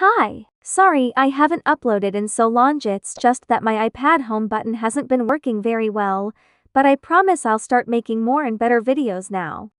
Hi, sorry I haven't uploaded in so long it's just that my iPad home button hasn't been working very well, but I promise I'll start making more and better videos now.